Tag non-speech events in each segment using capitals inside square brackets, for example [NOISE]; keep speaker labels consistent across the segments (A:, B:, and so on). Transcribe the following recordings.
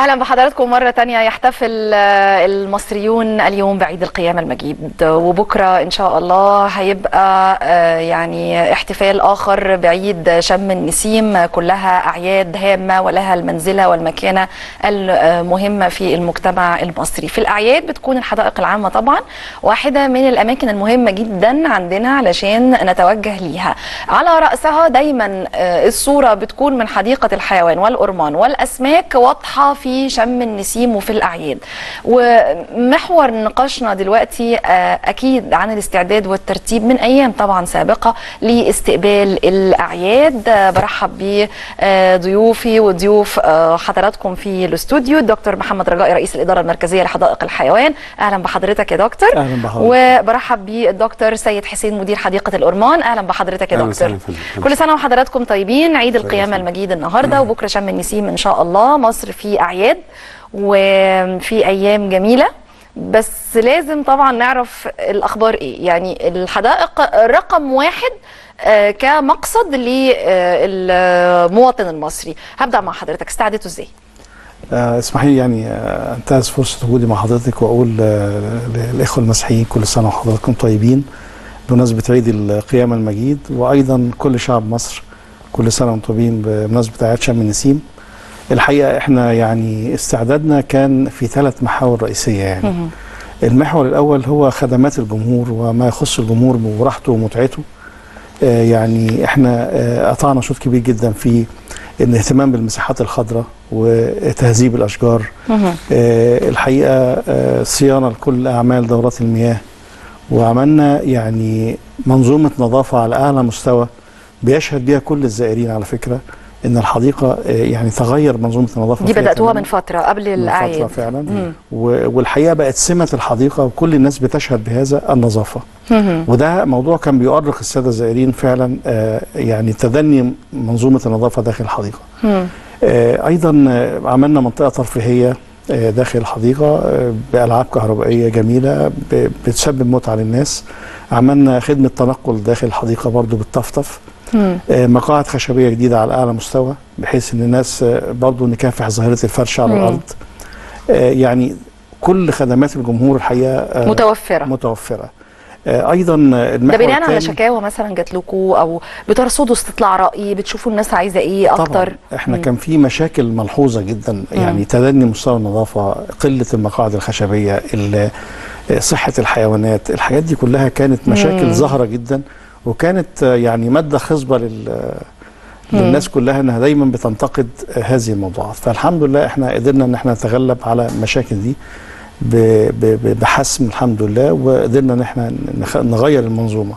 A: أهلا بحضراتكم مرة تانية. يحتفل آه، المصريون اليوم بعيد القيامه المجيد وبكرة إن شاء الله هيبقى آه، يعني احتفال آخر بعيد شم النسيم. كلها أعياد هامة ولها المنزلة والمكانة المهمه في المجتمع المصري. في الأعياد بتكون الحدائق العامة طبعا واحدة من الأماكن المهمة جدا عندنا علشان نتوجه ليها. على رأسها دايما آه، الصورة بتكون من حديقة الحيوان والأرمان والأسماك واضحة في شم النسيم وفي الأعياد. ومحور نقاشنا دلوقتي آه، أكيد عن الاستعداد والترتيب من أيام طبعا سابقة لاستقبال الأعياد. آه، برحب بضيوفي وضيوف آه، حضراتكم في الاستوديو. الدكتور محمد رجائي رئيس الإدارة المركزية لحدائق الحيوان. أهلا بحضرتك يا دكتور.
B: أهلا بحضرتك.
A: وبرحب بالدكتور سيد حسين مدير حديقة الأرمان أهلا بحضرتك يا دكتور. كل سنة وحضراتكم طيبين. عيد القيامة. المجيد النهارده وبكرة شم النسيم إن شاء الله. مصر في اعياد وفي أيام جميلة. بس لازم طبعا نعرف الأخبار إيه. يعني الحدائق رقم واحد آه، كمقصد للمواطن المصري. هبدأ مع حضرتك. استعدتوا إزاي؟
B: آه اسمحي يعني آه أنتهز فرصة وجودي مع حضرتك وأقول آه للإخوة المسيحيين كل سنة وحضراتكم طيبين. بمناسبة عيد القيامه المجيد وأيضا كل شعب مصر كل سنة وأنتم طيبين بمناسبة اعياد شم النسيم. الحقيقة إحنا يعني استعدادنا كان في ثلاث محاور رئيسية يعني. المحور الأول هو خدمات الجمهور وما يخص الجمهور براحته ومتعته. آه، يعني إحنا آه، قطعنا شوط كبير جدا في الاهتمام بالمساحات الخضراء وتهذيب الأشجار. آه، الحقيقة آه، صيانة لكل أعمال دورات المياه. وعملنا يعني منظومة نظافة على أعلى مستوى بيشهد بها كل الزائرين على فكرة. إن الحديقة آه، يعني تغير منظومة النظافة
A: دي
B: بدأتوها.
A: من فترة قبل
B: من فترة
A: الأعياد
B: فعلا
A: مم.
B: والحقيقة بقت سمة الحديقة وكل الناس بتشهد بهذا النظافة
A: مهم.
B: وده موضوع كان بيؤرق السادة الزائرين فعلا آه، يعني تدني منظومة النظافة داخل الحديقة
A: مم.
B: آه، أيضا عملنا منطقة ترفيهية داخل الحديقة بألعاب كهربائية جميلة بتسبب متعه للناس عملنا خدمة تنقل داخل الحديقة برضو بالطفطف
A: مم.
B: مقاعد خشبية جديدة على أعلى مستوى بحيث إن الناس آه، برضو نكافح ظاهرة الفرش على. الأرض. آه، يعني كل خدمات الجمهور الحقيقة آه،
A: متوفرة.
B: متوفرة. آه، أيضا آه،
A: ده بناء على شكاوى مثلا جات لكم أو بترصدوا استطلاع رأي بتشوفوا الناس عايزة إيه أكتر؟
B: طبعا إحنا
A: مم.
B: كان في مشاكل ملحوظة جدا. يعني تدني مستوى النظافة قلة المقاعد الخشبية ال- صحة الحيوانات الحاجات دي كلها كانت مشاكل. ظاهرة جدا. وكانت يعني مادة خصبة لل للناس كلها إنها دايما بتنتقد هذه الموضوعات فالحمد لله إحنا قدرنا إن إحنا نتغلب على المشاكل دي ب- ب- بحسم الحمد لله وقدرنا إن إحنا نخ- نغير المنظومة.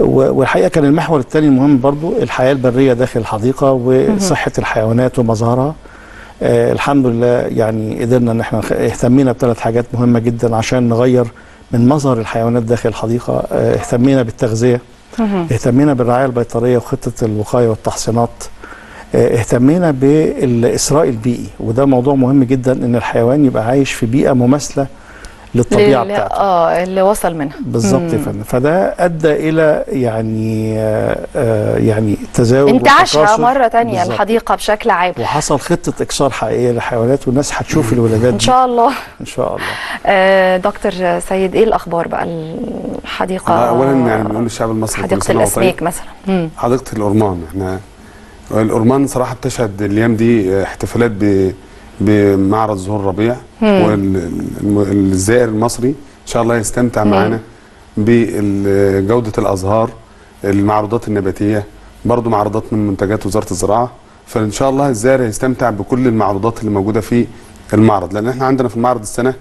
B: والحقيقة كان المحور الثاني المهم برضو الحياة البرية داخل الحديقة وصحة الحيوانات ومظهرها. آه الحمد لله يعني قدرنا إن إحنا اهتمينا بثلاث حاجات مهمة جدا عشان نغير من مظهر الحيوانات داخل الحديقة. آه اهتمينا
A: بالتغذية.
B: اهتمينا بالرعاية البيطرية وخطة الوقاية والتحصينات. آه، اهتمينا بالإسراء البيئي وده موضوع مهم جدا إن الحيوان يبقى عايش في بيئة مماثلة للطبيعة
A: لل-
B: بتاعته
A: آه اللي وصل منها
B: بالظبط يا. فندم فده أدى إلى يعني آه، آه، يعني تزاوج
A: انتعاشها. مرة تانية
B: بالظبط.
A: الحديقة بشكل عام
B: وحصل خطة اكسار حقيقية للحيوانات والناس هتشوف الولادات
A: إن
B: دي
A: شاء الله
B: إن شاء الله
A: آه دكتور سيد إيه الأخبار بقى الحديقة
C: اولا يعني بنقول للشعب المصري حديقة.
A: الأسماك مثلا مم.
C: حديقة الأرمان إحنا الأرمان صراحة بتشهد الأيام دي احتفالات ب بمعرض زهور الربيع والزائر المصري إن شاء الله يستمتع معانا بجودة الأزهار المعروضات النباتية برضو معروضات من منتجات وزارة الزراعة. فإن شاء الله الزائر هيستمتع بكل المعروضات اللي موجودة في المعرض لأن إحنا عندنا في المعرض السنة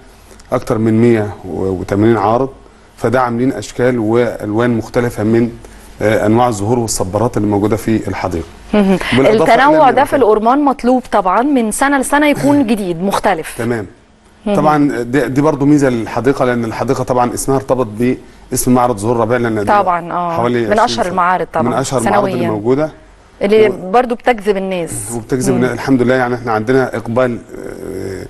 C: أكتر من 180 عارض فده عاملين أشكال وألوان مختلفة من أنواع الزهور والصبارات اللي موجودة في الحديقة.
A: التنوع ده في. الأورمان مطلوب طبعا من سنة لسنة يكون جديد مختلف.
C: تمام. طبعا دي, دي برضو ميزة للحديقة لأن الحديقة طبعا اسمها ارتبط باسم معرض زهور الربيع لأن
A: طبعا آه.
C: حوالي
A: من
C: 20
A: أشهر
C: سنة.
A: المعارض طبعا
C: من أشهر المعارض اللي موجودة.
A: اللي
C: و-
A: برضو بتجذب الناس.
C: وبتجذب الناس. الحمد لله يعني إحنا عندنا إقبال آه،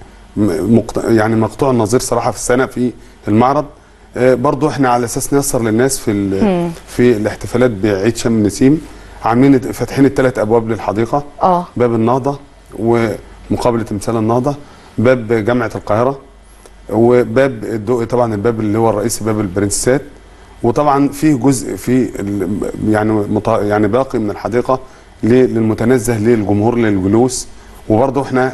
C: مقت... يعني مقطوع النظير صراحة في السنة في المعرض. آه، برضو إحنا على أساس نيسر للناس في ال... في الاحتفالات بعيد شم النسيم عاملين فاتحين الثلاث أبواب للحديقة.
A: آه.
C: باب النهضة و... مقابل تمثال النهضة باب جامعة القاهرة وباب الدقي طبعا الباب اللي هو الرئيسي باب البرنسات وطبعا فيه جزء في ال- يعني مط- يعني باقي من الحديقة ل- للمتنزه للجمهور للجلوس. وبرضه إحنا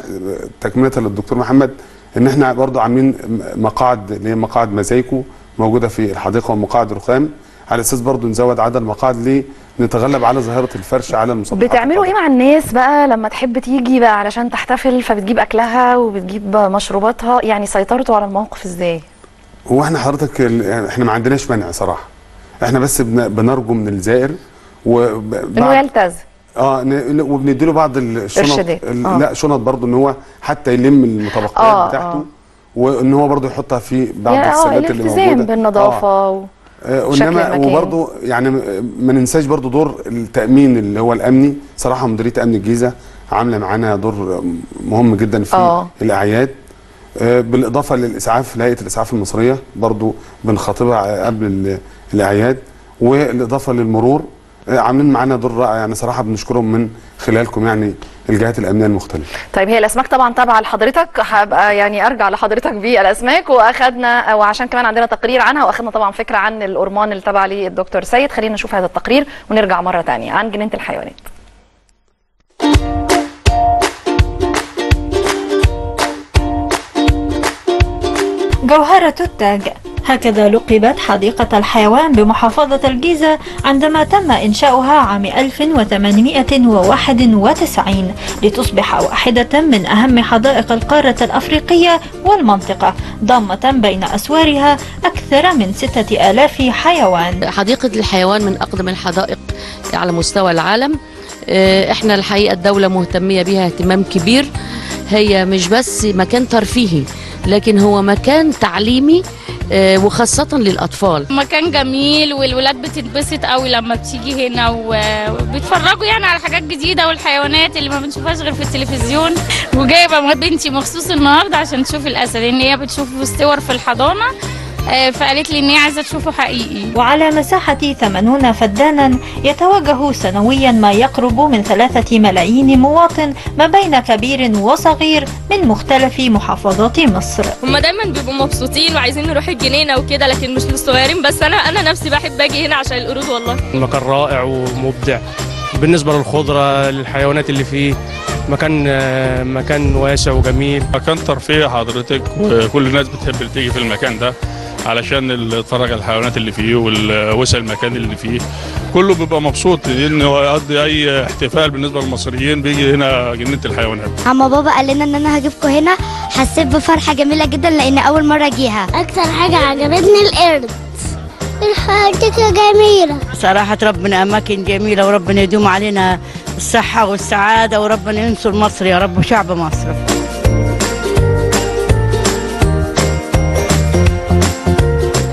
C: تكملة للدكتور محمد ان إحنا برضه عاملين مقاعد اللي هي مقاعد مزايكو موجودة في الحديقة ومقاعد رخام على أساس برضه نزود عدد المقاعد لنتغلب على ظاهرة الفرش على المسطحات
A: بتعملوا
C: إيه.
A: مع الناس بقى لما تحب تيجي بقى علشان تحتفل؟ فبتجيب أكلها وبتجيب مشروباتها يعني سيطرتوا على الموقف إزاي؟
C: هو إحنا حضرتك إحنا ما عندناش مانع صراحة. إحنا بس بن- بنرجو من الزائر وب- إنه
A: يلتزم.
C: آه وبنديله بعض الشنط
A: آه.
C: لا شنط برضه إن هو حتى يلم المتبقيات
A: آه،
C: بتاعته.
A: آه.
C: وإن هو برضه يحطها في بعض
A: يعني
C: السلات اللي موجودة
A: الالتزام بالنظافة
C: آه.
A: و...
C: آه،. وبرضه يعني ما ننساش برضه دور التأمين اللي هو الأمني صراحة مديرية أمن الجيزة عاملة معانا دور مهم جدا في
A: آه.
C: الأعياد آه، بالإضافة للإسعاف لهيئة الإسعاف المصرية برضه بنخاطبها قبل ال- الأعياد والإضافة للمرور آه، عاملين معانا دور رائع يعني صراحة بنشكرهم من خلالكم يعني الجهات الأمنية المختلفة.
A: طيب هي الأسماك طبعا تابعة لحضرتك. هبقى يعني أرجع لحضرتك بالأسماك واخدنا وعشان كمان عندنا تقرير عنها واخدنا طبعا فكرة عن الأورمان اللي تابعة للدكتور سيد. خلينا نشوف هذا التقرير ونرجع مرة تانية عن جنينة الحيوانات.
D: جوهرة التاج. هكذا لقبت حديقة الحيوان بمحافظة الجيزة عندما تم إنشاؤها عام 1891 لتصبح واحدة من أهم حدائق القارة الأفريقية والمنطقة ضامة بين أسوارها أكثر من ستة آلاف حيوان.
E: حديقة الحيوان من أقدم الحدائق على مستوى العالم. آه، إحنا الحقيقة الدولة مهتمية بها اهتمام كبير. هي مش بس مكان ترفيهي لكن هو مكان تعليمي وخاصة للأطفال.
F: مكان جميل والولاد بتتبسط قوي لما بتيجي هنا وبيتفرجوا يعني على حاجات جديدة والحيوانات اللي ما بنشوفهاش غير في التلفزيون. وجايبة بنتي مخصوص النهارده عشان تشوف الأسد لأن هي بتشوفه صور في الحضانة. آه، فقالت لي ان هي عايزة تشوفه حقيقي.
D: وعلى مساحة 80 فدانا يتوجه سنويا ما يقرب من ثلاثة ملايين مواطن ما بين كبير وصغير من مختلف محافظات مصر.
G: هما دايما بيبقوا مبسوطين وعايزين نروح الجنينة وكده لكن مش للصغيرين بس أنا أنا نفسي بحب أجي هنا عشان القرود والله.
H: المكان رائع ومبدع. بالنسبة للخضرة للحيوانات اللي فيه مكان آه، مكان واسع وجميل.
I: مكان ترفيه حضرتك وكل الناس بتحب تيجي في المكان ده. علشان على الحيوانات اللي فيه والوسع المكان اللي فيه. كله بيبقى مبسوط لأنه يقضي أي احتفال بالنسبة للمصريين بيجي هنا جنينة الحيوانات.
J: أما بابا قال لنا إن أنا هجيبكم هنا حسيت بفرحة جميلة جدا لأن أول مرة أجيها. أكتر حاجة عجبتني القرد. الحديقه جميلة.
K: صراحة ربنا أماكن جميلة وربنا يدوم علينا الصحة والسعادة وربنا ينصر مصر يا رب وشعب مصر.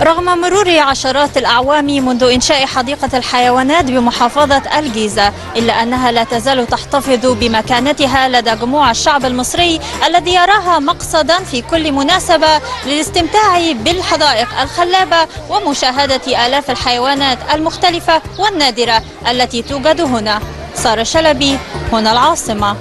D: رغم مرور عشرات الأعوام منذ إنشاء حديقة الحيوانات بمحافظة الجيزة إلا أنها لا تزال تحتفظ بمكانتها لدى جموع الشعب المصري الذي يراها مقصدا في كل مناسبة للاستمتاع بالحدائق الخلابة ومشاهدة آلاف الحيوانات المختلفة والنادرة التي توجد هنا. سارة شلبي هنا العاصمة.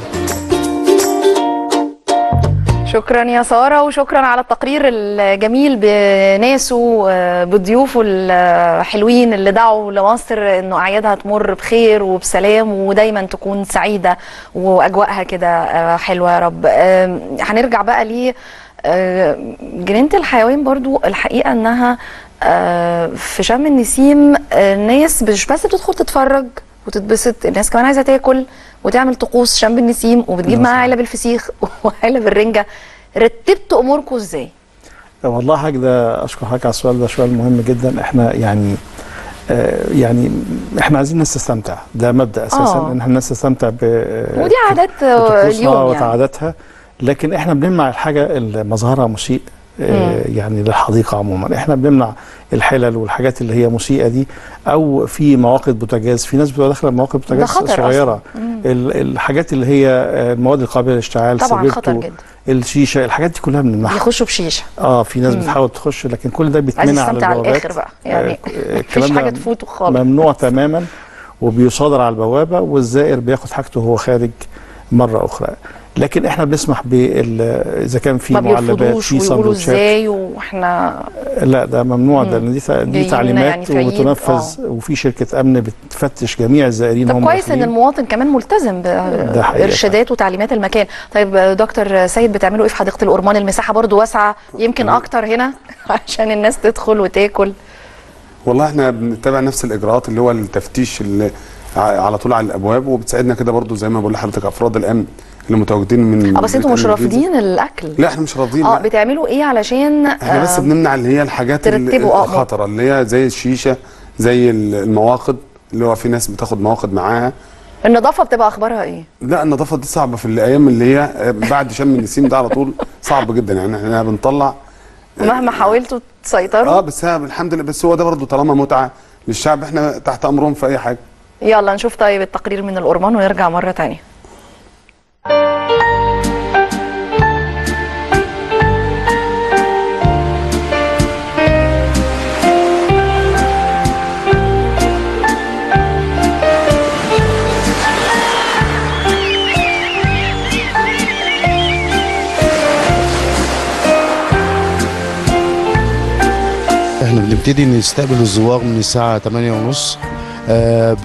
A: شكرا يا سارة وشكرا على التقرير الجميل بناسه آه، بضيوفه الحلوين اللي دعوا لمصر إنه أعيادها تمر بخير وبسلام ودايما تكون سعيدة وأجواءها كده آه، حلوة يا رب. آم، هنرجع بقى ل آه، جنينة الحيوان برضو. الحقيقة إنها آه، في شم النسيم آه، الناس مش بس بتدخل تتفرج وتتبسط. الناس كمان عايزة تاكل وتعمل طقوس شم النسيم وبتجيب معاها علب الفسيخ [LAUGHS] وعلب الرنجة. رتبتوا أموركم إزاي؟
B: والله حاجة ده اشكر حضرتك على السؤال ده سؤال مهم جدا. إحنا يعني آه يعني إحنا عايزين الناس تستمتع ده مبدأ أساسا
A: آه.
B: إن إحنا الناس تستمتع ب
A: ودي عادات آه، اليوم يعني.
B: وتعاداتها. لكن إحنا بنمنع الحاجة اللي مظهرها مسيء آه، يعني للحديقة عموما. إحنا بنمنع الحلل والحاجات اللي هي مسيئة دي أو في مواقد بوتاجاز. في ناس بتبقى داخلة مواقد بوتاجاز صغيرة. الحاجات اللي هي آه، المواد القابله للاشتعال
A: طبعا خطر جدا.
B: الشيشة الحاجات دي كلها بنمنعها.
A: بيخشوا بشيشة.
B: آه في ناس
A: مم.
B: بتحاول تخش لكن كل ده بيتمنع على
A: يستمتع على
B: البوابات
A: الآخر بقى. يعني
B: آه،
A: مفيش
B: الكلام حاجة
A: تفوته خالص.
B: ممنوع تماما وبيصادر على البوابة والزائر بياخد حاجته وهو خارج. مرة أخرى. لكن إحنا بنسمح بال إذا كان في معلبات في سندوتشات
A: إزاي وإحنا
B: لا ده ممنوع ده دي دي تعليمات
A: يعني
B: وبتنفذ وفي شركة أمن بتفتش جميع الزائرين
A: طب
B: هم
A: كويس
B: إن.
A: المواطن كمان ملتزم. بإرشادات وتعليمات المكان. طيب آه، دكتور سيد بتعملوا إيه في حديقة الأورمان؟ المساحة برضو واسعة يمكن أكتر هنا [LAUGHS] عشان الناس تدخل وتاكل.
C: والله إحنا بنتبع نفس الإجراءات اللي هو التفتيش اللي على طول على الأبواب وبتساعدنا كده برضو زي ما بقول لحضرتك أفراد الأمن اللي متواجدين من
A: آه بس أنتوا مش. رافضين الأكل؟
C: لا إحنا مش راضيين
A: آه
C: لا.
A: بتعملوا إيه علشان
C: إحنا بس
A: آه،
C: بنمنع اللي هي الحاجات ال-
A: ترتبوا؟ آه
C: الخطرة اللي هي زي الشيشة زي ال- المواقد اللي هو في ناس بتاخد مواقد معاها.
A: النظافة بتبقى أخبارها إيه؟
C: لا النظافة دي صعبة في الأيام اللي هي بعد شم النسيم ده على طول صعب جدا. يعني إحنا بنطلع
A: مهما حاولتوا تسيطروا.
C: آه بس الحمد لله بس هو ده برضو طالما متعة للشعب إحنا تحت أمرهم في أي حاجة.
A: يلا نشوف طيب التقرير من الأورمان ونرجع مرة تانية.
L: إحنا بنبتدي نستقبل الزوار من الساعة 8 آه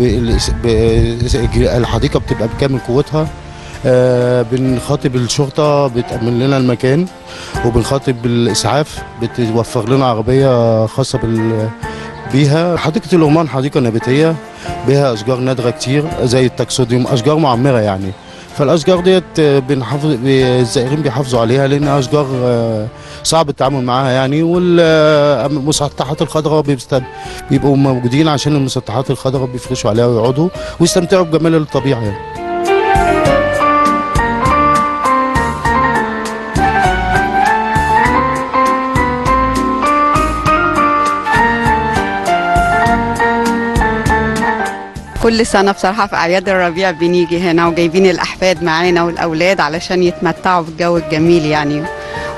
L: الحديقة بتبقى بكامل قوتها؟ آه بنخاطب الشرطة بتأمن لنا المكان وبنخاطب الإسعاف بتوفر لنا عربية خاصة بال بيها. حديقة الأورمان حديقة نباتية بها أشجار نادرة كتير زي التكسوديوم أشجار معمرة يعني. فالأشجار ديت آه، بنحافظ الزائرين بيحافظوا عليها لأنها أشجار آه، صعب التعامل معاها يعني والمسطحات الخضراء بيست- بيبقوا موجودين عشان المسطحات الخضراء بيفرشوا عليها ويقعدوا ويستمتعوا بجمال الطبيعة يعني.
M: كل سنة بصراحة في أعياد الربيع بنيجي هنا وجايبين الأحفاد معانا والأولاد علشان يتمتعوا بالجو الجميل يعني.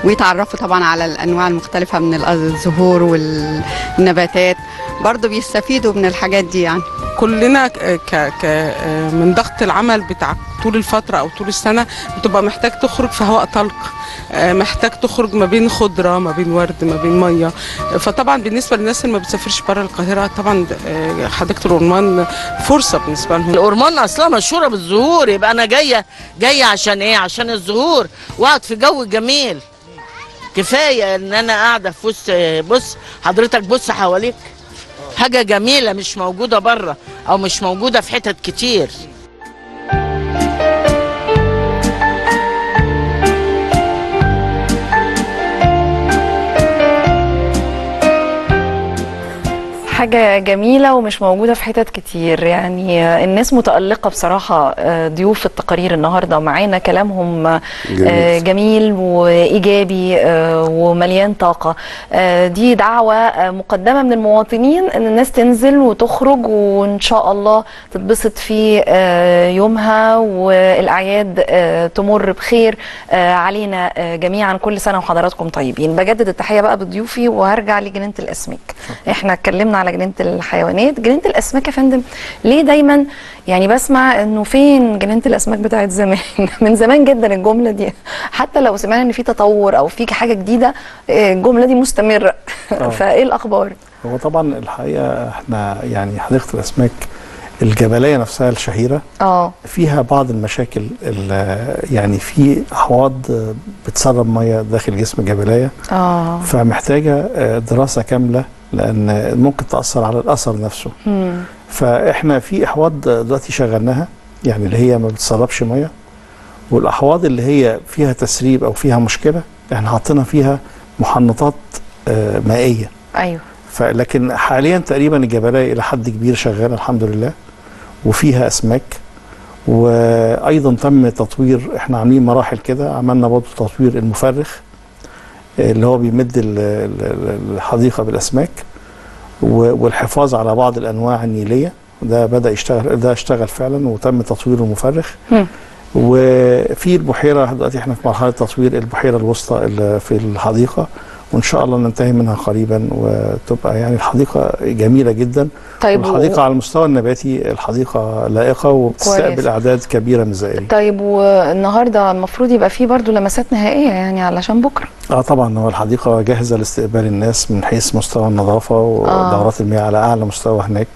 M: ويتعرفوا طبعا على الأنواع المختلفة من الزهور والنباتات. برضو بيستفيدوا من الحاجات دي يعني.
N: كلنا ك ك من ضغط العمل بتاع طول الفترة أو طول السنة بتبقى محتاج تخرج في هواء طلق آه، محتاج تخرج ما بين خضرة ما بين ورد ما بين مية. فطبعا بالنسبة للناس اللي ما بتسافرش بره القاهرة طبعا آه، حديقة الأورمان فرصة بالنسبة لهم.
O: الأورمان أصلا مشهورة بالزهور. يبقى أنا جاية جاية عشان إيه؟ عشان الزهور. وأقعد في جو جميل. كفاية إن أنا قاعدة في وسط بص حضرتك بص حواليك. حاجة جميلة مش موجودة بره أو مش موجودة في حتت كتير.
A: حاجة جميلة ومش موجودة في حتت كتير. يعني الناس متألقة بصراحة آه، ضيوف التقارير النهاردة معانا كلامهم آه،
P: جميل.
A: جميل وإيجابي آه، ومليان طاقة. دي دعوة مقدمة من المواطنين إن الناس تنزل وتخرج وإن شاء الله تتبسط في يومها. والأعياد تمر بخير علينا جميعا. كل سنة وحضراتكم طيبين. بجدد التحية بقى بضيوفي وهرجع لجنينة الأسماك. إحنا اتكلمنا على جنينة الحيوانات. جنينة الأسماك يا فندم ليه دايما؟ يعني بسمع إنه فين جنينة الأسماك بتاعت زمان؟ [LAUGHS] من زمان جدا الجملة دي. حتى لو سمعنا إن في تطور أو في حاجة جديدة آه، الجملة دي مستمرة.
B: آه. [LAUGHS]
A: فإيه الأخبار؟
B: هو طبعا الحقيقة إحنا يعني حديقة الأسماك الجبلية نفسها الشهيرة.
A: آه.
B: فيها بعض المشاكل ال- يعني في أحواض بتسرب مية داخل جسم الجبلية.
A: آه.
B: فمحتاجة آه، دراسة كاملة لأن ممكن تأثر على الأثر نفسه.
A: مم.
B: فإحنا في أحواض دلوقتي شغلناها يعني اللي هي ما بتسربش مية والأحواض اللي هي فيها تسريب أو فيها مشكلة إحنا حاطينها فيها محنطات آه، مائية.
A: أيوه.
B: فلكن حاليا تقريبا الجبلايه إلى حد كبير شغالة الحمد لله وفيها أسماك. وأيضا تم تطوير إحنا عاملين مراحل كده عملنا برضه تطوير المفرخ. اللي هو بيمد ال- ال- الحديقة بالأسماك والحفاظ على بعض الأنواع النيلية. ده بدأ يشتغل ده اشتغل فعلا وتم تطوير المفرخ. وفي البحيرة دلوقتي إحنا في مرحلة تطوير البحيرة الوسطى اللي في الحديقة. وإن شاء الله ننتهي منها قريبا وتبقى يعني الحديقة جميلة جدا.
A: طيب
B: الحديقه على المستوى النباتي الحديقة لائقة وبتستقبل. اعداد كبيرة من الزائرين.
A: طيب والنهاردة المفروض يبقى فيه برضو لمسات نهائية يعني علشان بكرة؟
B: آه طبعا. هو الحديقة جاهزة لاستقبال الناس من حيث مستوى النظافة ودورات المياه على أعلى مستوى هناك.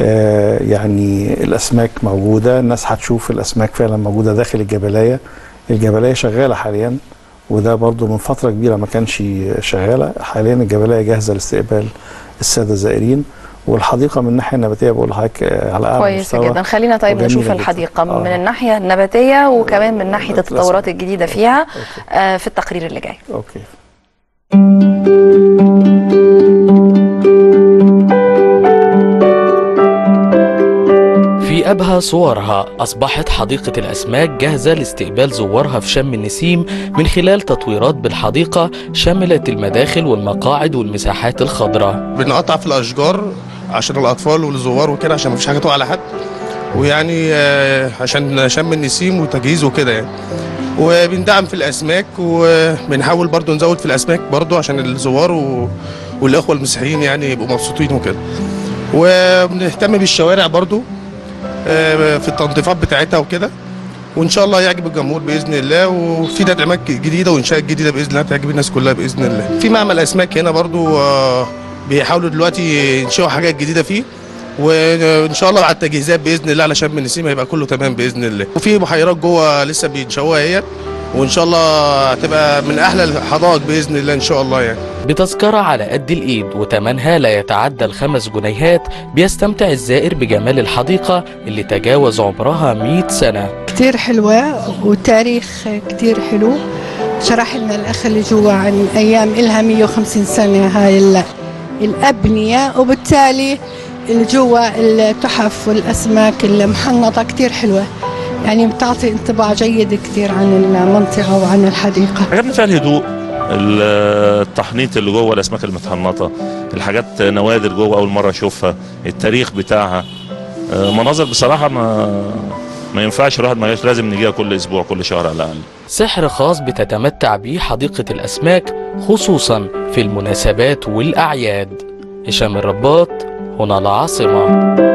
B: آه يعني الأسماك موجودة. الناس هتشوف الأسماك فعلا موجودة داخل الجبلايه الجبلايه شغالة حاليا. وده برضو من فترة كبيرة ما كانش شغالة. حاليا الجبلايه جاهزة لاستقبال السادة الزائرين والحديقة من الناحية النباتية بقول لحضرتك آه، على أعلى
A: كويس
B: مستوى
A: جدا. خلينا طيب نشوف
B: جداً.
A: الحديقة
B: آه.
A: من الناحية النباتية وكمان من ناحية التطورات الجديدة فيها آه في التقرير اللي جاي.
B: أوكي.
P: في أبهى صورها. أصبحت حديقة الأسماك جاهزة لاستقبال زوارها في شم النسيم من خلال تطويرات بالحديقة شملت المداخل والمقاعد والمساحات الخضراء.
Q: بنقطع في الأشجار عشان الأطفال والزوار وكده عشان مفيش حاجة تقع على حد. ويعني آه، عشان شم النسيم وتجهيز وكده يعني. وبندعم في الأسماك وبنحاول برضو نزود في الأسماك برضو عشان الزوار. والإخوة المسيحيين يعني يبقوا مبسوطين وكده. وبنهتم بالشوارع برضو. في التنظيفات بتاعتها وكده. وإن شاء الله يعجب الجمهور بإذن الله وفي تدعيمات جديدة وإنشاءات جديدة بإذن الله تعجب الناس كلها بإذن الله. في معمل اسماك هنا برضو آه، بيحاولوا دلوقتي ينشئوا حاجات جديدة فيه. وإن شاء الله على التجهيزات بإذن الله على شم النسيم هيبقى كله تمام بإذن الله. وفي بحيرات جوه لسه بينشئوها هي. وإن شاء الله هتبقى من أحلى الحدائق بإذن الله إن شاء الله يعني.
P: بتذكرة على قد الإيد وتمنها لا يتعدى الخمس جنيهات بيستمتع الزائر بجمال الحديقة اللي تجاوز عمرها 100 سنة.
R: كتير حلوة وتاريخ كتير حلو. شرح لنا الأخ اللي جوا عن أيام إلها 150 سنة هاي ال- الأبنية. وبالتالي اللي جوا التحف والأسماك المحنطة كتير حلوة. يعني بتعطي انطباع جيد كتير عن المنطقة وعن الحديقة.
S: عجبني فيها الهدوء التحنيط اللي جوه الأسماك المتحنطة الحاجات نوادر جوه أول مرة أشوفها التاريخ بتاعها. آه، مناظر بصراحة ما ما ينفعش الواحد ما يجيش لازم نجيها كل أسبوع كل شهر على الأقل.
P: سحر خاص بتتمتع بيه حديقة الأسماك خصوصا في المناسبات والأعياد. هشام الرباط هنا العاصمة.